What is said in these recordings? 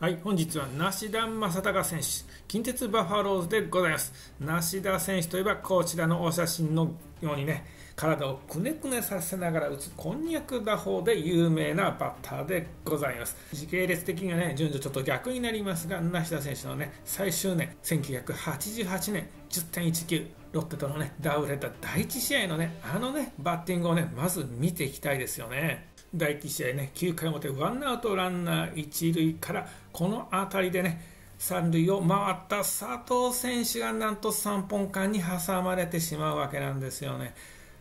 はい、本日は梨田正孝選手、近鉄バファローズでございます。梨田選手といえば、こちらのお写真のようにね、体をくねくねさせながら打つこんにゃく打法で有名なバッターでございます。時系列的にはね、順序ちょっと逆になりますが、梨田選手のね、最終年、1988年、10.19、ロッテとのね、ダブルヘッダ第1試合のね、あのね、バッティングをね、まず見ていきたいですよね。第1試合ね、9回表、ワンアウトランナー1塁から、この辺りでね、三塁を回った佐藤選手がなんと3本間に挟まれてしまうわけなんですよね。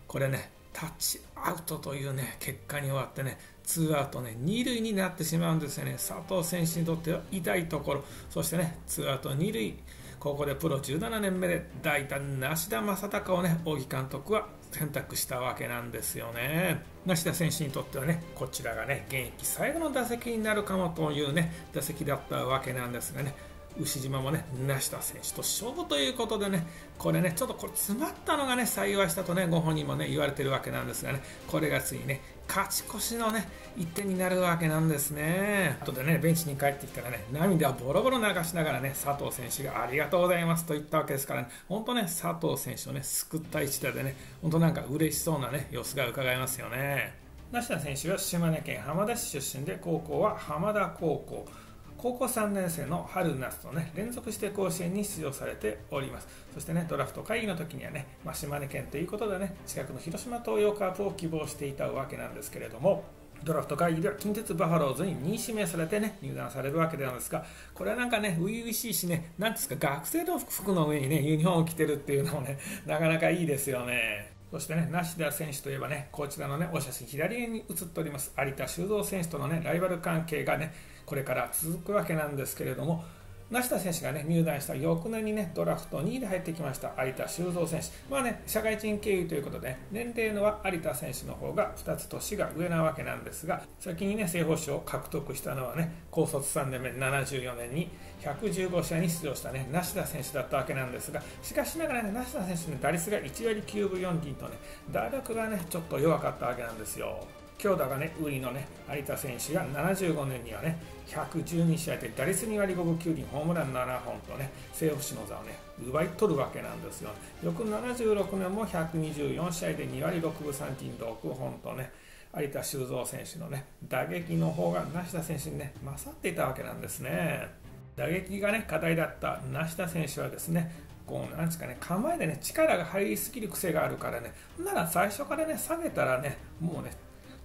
これね、タッチアウトというね、結果に終わってね、ツーアウトね、2塁になってしまうんですよね。佐藤選手にとっては痛いところ、そしてね、ツーアウト2塁、ここでプロ17年目で大胆梨田正孝をね、扇監督は選択したわけなんですよね。梨田選手にとってはね、こちらがね、現役最後の打席になるかもというね、打席だったわけなんですがね、牛島もね、梨田選手と勝負ということでね、これね、ちょっとこれ詰まったのがね、幸いしたとね、ご本人もね、言われてるわけなんですがね、これがついね、勝ち越しのね、1点になるわけなんですね。後でね、ベンチに帰ってきたらね、涙をボロボロ流しながらね、佐藤選手がありがとうございますと言ったわけですからね、本当ね、佐藤選手をね、救った一打でね、本当なんか嬉しそうなね、様子が伺えますよね。梨田選手は島根県浜田市出身で、高校は浜田高校。高校3年生の春夏とね連続して甲子園に出場されております。そしてねドラフト会議の時にはね、まあ、島根県ということでね近くの広島東洋カープを希望していたわけなんですけれどもドラフト会議では近鉄バファローズに2位指名されてね入団されるわけなんですがこれはなんかね初々しいしねなんですか学生の服の上にねユニフォームを着てるっていうのもねなかなかいいですよね。そしてね、梨田選手といえばね、こちらのね、お写真左に写っております有田修造選手とのね、ライバル関係がね、これから続くわけなんですけれども、梨田選手がね、入団した翌年にね、ドラフト2位で入ってきました有田修造選手。まあね、社会人経由ということで、年齢のは有田選手の方が2つ年が上なわけなんですが、先にね、正捕手を獲得したのはね、高卒3年目74年に115試合に出場したね、梨田選手だったわけなんですが、しかしながらね、梨田選手の打率が1割9分4厘とね、打力がね、ちょっと弱かったわけなんですよ。強打がね、売りのね、有田選手が75年にはね、112試合で打率2割5分9厘、ホームラン7本とね、正捕手の座をね、奪い取るわけなんですよ。翌76年も124試合で2割6分3厘6本とね、有田修造選手のね、打撃の方が梨田選手にね、勝っていたわけなんですね。打撃がね、課題だった梨田選手はですね、こうなんですかね、構えでね、力が入りすぎる癖があるからね、なら最初からね、下げたらね、もうね、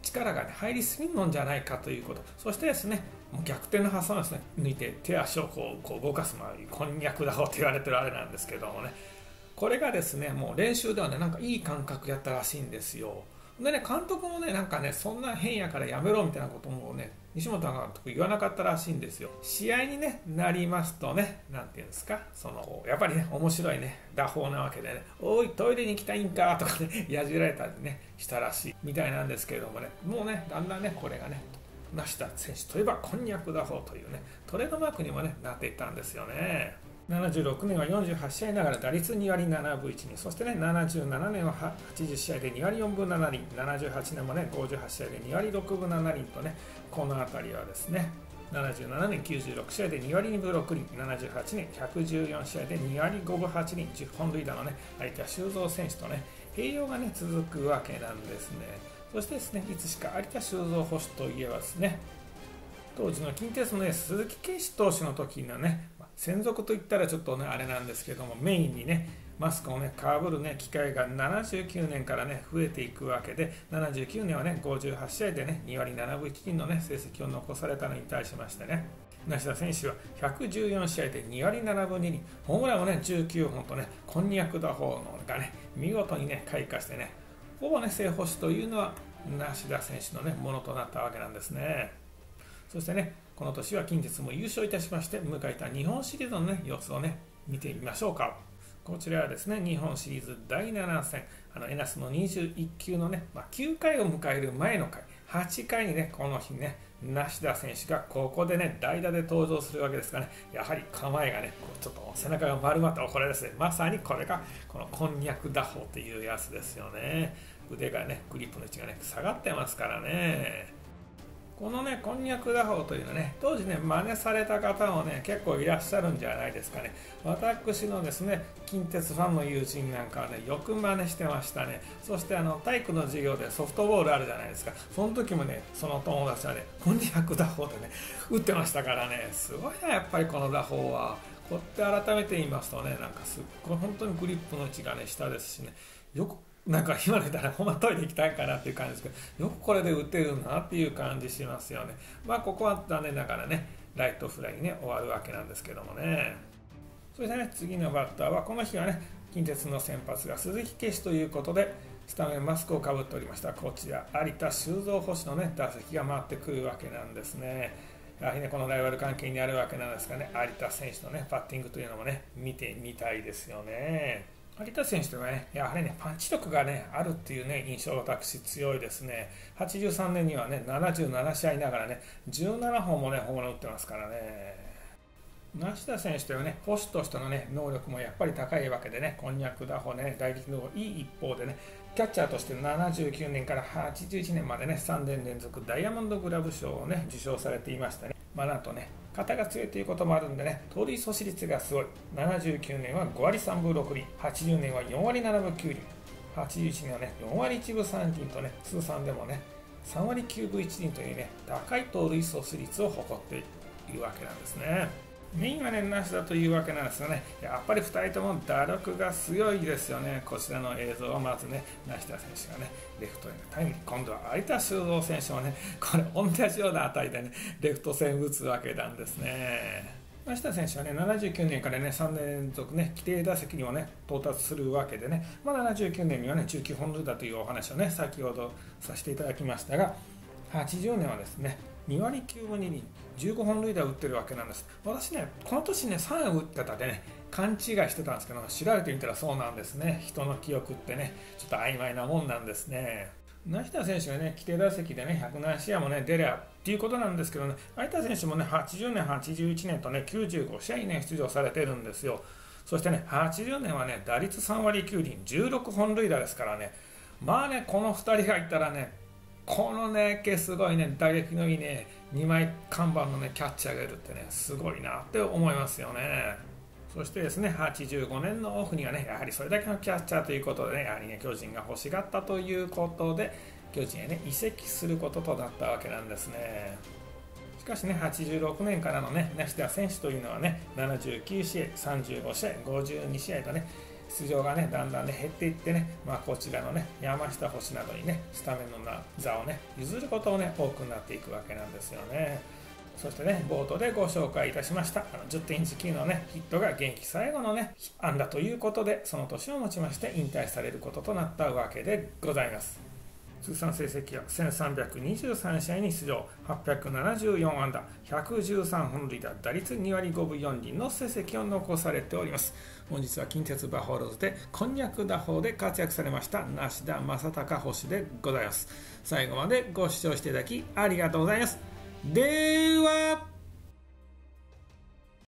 力が、ね、入りすぎるのじゃないかということ、そしてですね、もう逆転の発想ですね、抜いて手足をこうこう動かす、まあ、こんにゃくだろうって言われてるあれなんですけどもね、これがですね、もう練習ではね、なんかいい感覚やったらしいんですよ。でね、監督もね、なんかね、そんな変やからやめろみたいなこともね、西本監督言わなかったらしいんですよ。試合に、ね、なりますとね、なんていうんですか、その、やっぱりね、面白いね、打法なわけでね、おい、トイレに行きたいんかとかね、やじられたりね、したらしいみたいなんですけれどもね、もうね、だんだんね、これがね、梨田選手といえばこんにゃく打法というね、トレードマークにもね、なっていったんですよね。76年は48試合ながら打率2割7分1厘そしてね77年は80試合で2割4分7厘78年もね58試合で2割6分7厘とねこの辺りはですね77年96試合で2割2分。6厘78年114試合で2割5分8厘10本塁打のね相手は修造選手とね併用がね続くわけなんですね。そしてですねいつしか有田修造捕手といえばですね当時の近鉄の、ね、鈴木圭司投手の時のね専属といったらちょっとねあれなんですけどもメインにねマスクをねかぶるね機会が79年からね増えていくわけで79年はね58試合でね2割7分1厘のね成績を残されたのに対しましてね梨田選手は114試合で2割7分2厘ホームランもね19本とねこんにゃく打法のがね見事にね開花してねほぼね正捕手というのは梨田選手のねものとなったわけなんですね。そしてねこの年は近鉄も優勝いたしまして迎えた日本シリーズの、ね、様子をね見てみましょうか。こちらはですね日本シリーズ第7戦あのエナスの21球のね、まあ、9回を迎える前の回8回にねこの日ね梨田選手がここでね代打で登場するわけですがね。やはり構えがねこうちょっと背中が丸まったこれですね。まさにこれがこのこんにゃく打法っていうやつですよね。腕がねグリップの位置がね下がってますからね。このね、こんにゃく打法というのね、当時ね、真似された方もね、結構いらっしゃるんじゃないですかね。私のですね、近鉄ファンの友人なんかはね、よく真似してましたね。そしてあの、体育の授業でソフトボールあるじゃないですか。その時もね、その友達はね、こんにゃく打法でね、打ってましたからね、すごいな、やっぱりこの打法は。こうやって改めて言いますとね、なんかすっごい本当にグリップの位置がね、下ですしね、よくなんか今の言ったらほんまトイレ行きたいかなっていう感じですけどよくこれで打てるなっていう感じしますよね。まあここは残念ながらねライトフライにね終わるわけなんですけどもね。そしてね次のバッターはこの日はね近鉄の先発が鈴木圭司ということでスタメンマスクをかぶっておりました。こちら有田修造捕手のね打席が回ってくるわけなんですね。やはりねこのライバル関係にあるわけなんですがね有田選手のねパッティングというのもね見てみたいですよね。有田選手はね、やはりね、パンチ力がね、あるっていうね、印象が私強いですね。83年にはね、77試合ながらね、17本もね、ホームラン打ってますからね。梨田選手というね、保守としてのね、能力もやっぱり高いわけでね、こんにゃく打法ね、大力のいい一方でね、キャッチャーとして79年から81年までね、3年連続ダイヤモンドグラブ賞をね、受賞されていましたね。まあなんとね、肩が強いということもあるんでね、盗塁阻止率がすごい。79年は5割3分6厘、80年は4割7分9厘、81年はね、4割1分3厘とね、通算でもね、3割9分1厘というね、高い盗塁阻止率を誇っているわけなんですね。メインはね、なしだというわけなんですよね。やっぱり2人とも打力が強いですよね。こちらの映像はまずね、梨田選手がね、レフトへのタイムリー。今度は有田修造選手もね、これ同じような値でね、レフト線打つわけなんですね。梨田選手はね、79年からね、3年連続ね、規定打席にもね、到達するわけでね、まあ、79年にはね、19本塁打というお話をね、先ほどさせていただきましたが、80年はですね、2割9分2厘、15本塁打を打ってるわけなんです。私ね、この年ね、3打ってたでね、勘違いしてたんですけど、調べてみたらそうなんですね。人の記憶ってね、ちょっと曖昧なもんなんですね。成田選手がね、規定打席でね、100何試合もね、出りゃっていうことなんですけどね、有田選手もね、80年、81年とね、95試合ね、出場されてるんですよ。そしてね、80年はね、打率3割9厘、16本塁打ですからね、まあね、この2人がいたらね、このね、すごいね、打撃のいいね、2枚看板のね、キャッチ上げるってね、すごいなって思いますよね。そしてですね、85年のオフにはね、やはりそれだけのキャッチャーということでね、やはりね、巨人が欲しがったということで、巨人へね、移籍することとなったわけなんですね。しかしね、86年からのね、梨田選手というのはね、79試合、35試合、52試合とね、出場がねだんだんね減っていってね、まあ、こちらのね山下星などにねスタメンの座をね譲ることをね多くなっていくわけなんですよね。そしてね、冒頭でご紹介いたしました、あの10.19のね、ヒットが現役最後のね、安打ということで、その年をもちまして引退されることとなったわけでございます。通算成績は1323試合に出場874安打113本塁打打率2割5分4厘の成績を残されております。本日は近鉄バファローズでこんにゃく打法で活躍されました梨田正孝星でございます。最後までご視聴していただきありがとうございます。では。